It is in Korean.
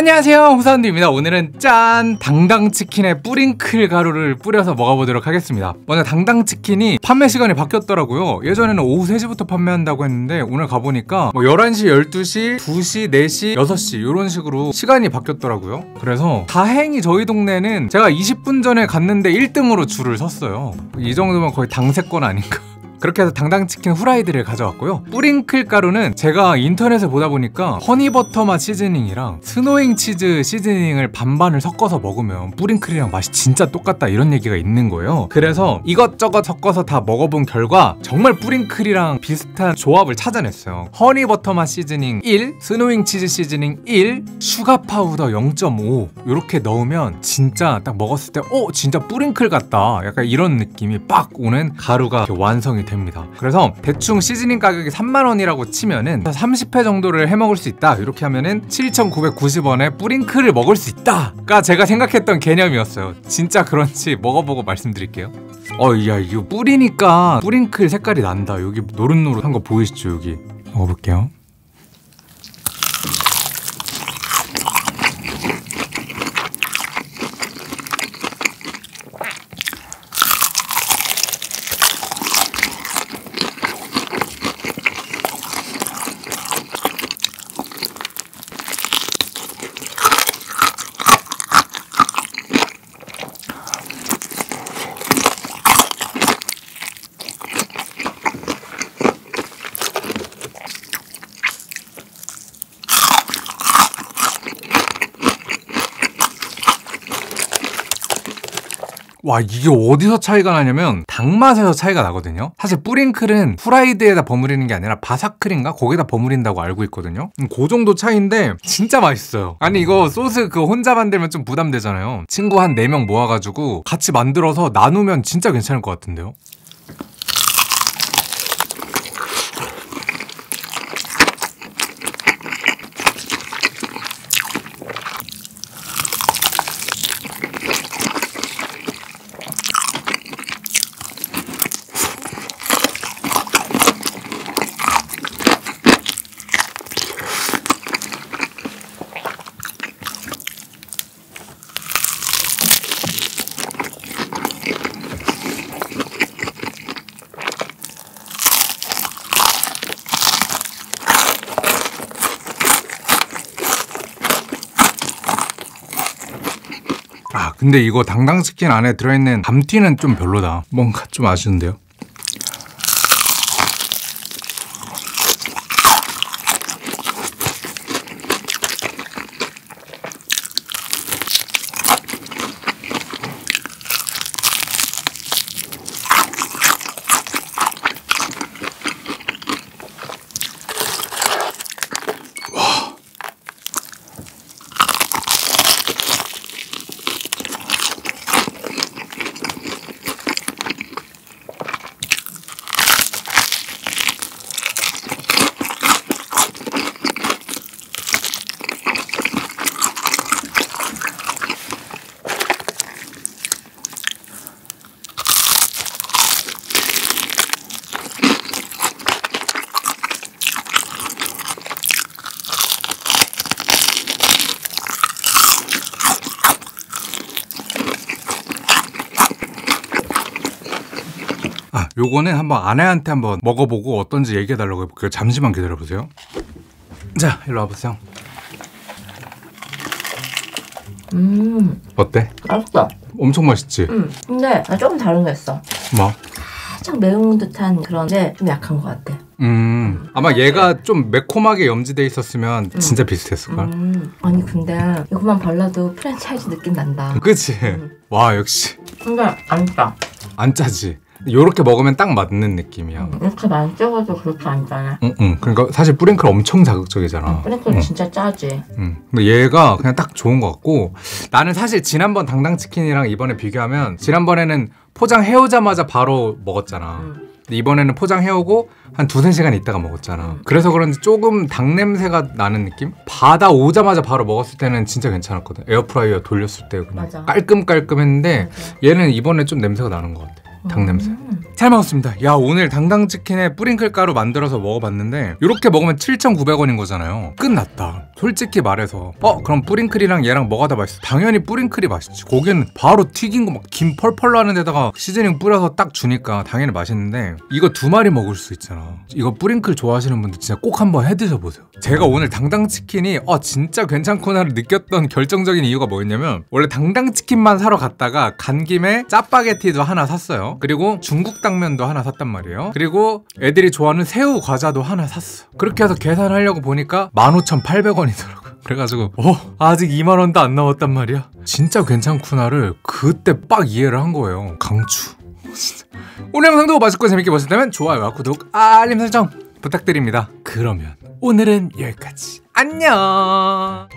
안녕하세요. 홍사운드입니다. 오늘은 짠 당당치킨에 뿌링클 가루를 뿌려서 먹어보도록 하겠습니다. 먼저 당당치킨이 판매 시간이 바뀌었더라고요. 예전에는 오후 3시부터 판매한다고 했는데 오늘 가보니까 뭐 11시, 12시, 2시, 4시, 6시 이런 식으로 시간이 바뀌었더라고요. 그래서 다행히 저희 동네는 제가 20분 전에 갔는데 1등으로 줄을 섰어요. 이 정도면 거의 당세권 아닌가 그렇게 해서 당당치킨 후라이드를 가져왔고요. 뿌링클 가루는 제가 인터넷에 보다 보니까 허니버터 맛 시즈닝이랑 스노잉 치즈 시즈닝을 반반을 섞어서 먹으면 뿌링클이랑 맛이 진짜 똑같다 이런 얘기가 있는 거예요. 그래서 이것저것 섞어서 다 먹어본 결과 정말 뿌링클이랑 비슷한 조합을 찾아냈어요. 허니버터 맛 시즈닝 1, 스노잉 치즈 시즈닝 1, 슈가 파우더 0.5 이렇게 넣으면 진짜 딱 먹었을 때 어? 진짜 뿌링클 같다. 약간 이런 느낌이 빡 오는 가루가 완성이 됩니다. 그래서 대충 시즈닝 가격이 3만원이라고 치면은 30회 정도를 해 먹을 수 있다. 이렇게 하면은 7,990원에 뿌링클을 먹을 수 있다 가 제가 생각했던 개념이었어요. 진짜 그런지 먹어보고 말씀드릴게요. 어, 야, 이거 뿌리니까 뿌링클 색깔이 난다. 여기 노릇노릇한 거 보이시죠? 여기. 먹어볼게요. 와 이게 어디서 차이가 나냐면 닭맛에서 차이가 나거든요. 사실 뿌링클은 프라이드에다 버무리는 게 아니라 바사클인가 거기다 버무린다고 알고 있거든요. 음, 그 정도 차이인데 진짜 맛있어요. 아니 이거 소스 그 혼자 만들면 좀 부담되잖아요. 친구 한 4명 모아가지고 같이 만들어서 나누면 진짜 괜찮을 것 같은데요 아 근데 이거 당당치킨 안에 들어있는 감튀는 좀 별로다. 뭔가 좀 아쉬운데요 요거는 한번 아내한테 한번 먹어보고 어떤지 얘기해달라고 해볼게요. 잠시만 기다려보세요. 자, 일로 와보세요. 음, 어때? 맛있어. 엄청 맛있지? 음, 근데 나 조금 다른 게 있어. 뭐? 살짝 매운 듯한 그런데 좀 약한 것 같아. 음, 아마 얘가 좀 매콤하게 염지돼 있었으면 진짜 비슷했을걸? 음, 아니 근데 이거만 발라도 프랜차이즈 느낌 난다. 그치? 음. 와, 역시. 근데 안 짜. 안 짜지? 요렇게 먹으면 딱 맞는 느낌이야. 음, 이렇게 많이 찍어도 그렇게 안 짜네. 응, 응. 그러니까 사실 뿌링클 엄청 자극적이잖아. 뿌링클 응. 진짜 짜지. 음. 근데 얘가 그냥 딱 좋은 것 같고 나는 사실 지난번 당당 치킨이랑 이번에 비교하면 지난번에는 포장 해오자마자 바로 먹었잖아 음. 근데 이번에는 포장 해오고 한 두세 시간 있다가 먹었잖아 음. 그래서 그런지 조금 닭 냄새가 나는 느낌? 받아 오자마자 바로 먹었을 때는 진짜 괜찮았거든 에어프라이어 돌렸을 때 그냥 맞아. 깔끔깔끔했는데 맞아. 얘는 이번에 좀 냄새가 나는 것 같아 닭 냄새. 음. 잘 먹었습니다. 야 오늘 당당 치킨에 뿌링클 가루 만들어서 먹어봤는데 이렇게 먹으면 7,900원인 거잖아요. 끝났다. 솔직히 말해서 어 그럼 뿌링클이랑 얘랑 뭐가 더 맛있어? 당연히 뿌링클이 맛있지. 고기는 바로 튀긴 거 막 김 펄펄 나는 데다가 시즈닝 뿌려서 딱 주니까 당연히 맛있는데 이거 두 마리 먹을 수 있잖아. 이거 뿌링클 좋아하시는 분들 진짜 꼭 한번 해 드셔 보세요. 제가 오늘 당당 치킨이 어 진짜 괜찮구나를 느꼈던 결정적인 이유가 뭐였냐면 원래 당당 치킨만 사러 갔다가 간 김에 짜파게티도 하나 샀어요. 그리고 중국 당면도 하나 샀단 말이에요. 그리고 애들이 좋아하는 새우 과자도 하나 샀어. 그렇게 해서 계산하려고 보니까 15,800원이더라고요. 그래가지고 어 아직 2만 원도 안 남았단 말이야. 진짜 괜찮구나를 그때 빡 이해를 한 거예요. 강추. 오늘 영상도 맛있고 재밌게 보셨다면 좋아요와 구독, 알림 설정 부탁드립니다. 그러면 오늘은 여기까지. 안녕.